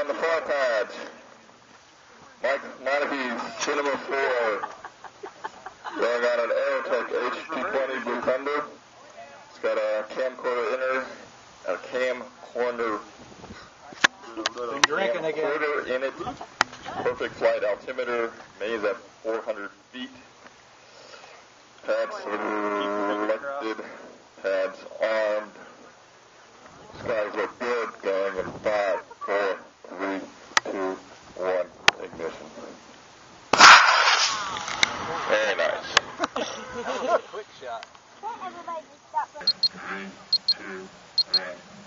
on the fly pads. Mike Montague, Cinema 4. Going on an Aerotech H220 Blue Thunder. It's got a camcorder inner, a camcorder Been drinking again. camcorder in it. PerfectFlite altimeter, made at 400 feet. Pads selected, pads armed. Skies look good, going in five, four, three, two, one, ignition. Very nice. Quick shot. Everybody just stop. Three, two, one, ignition.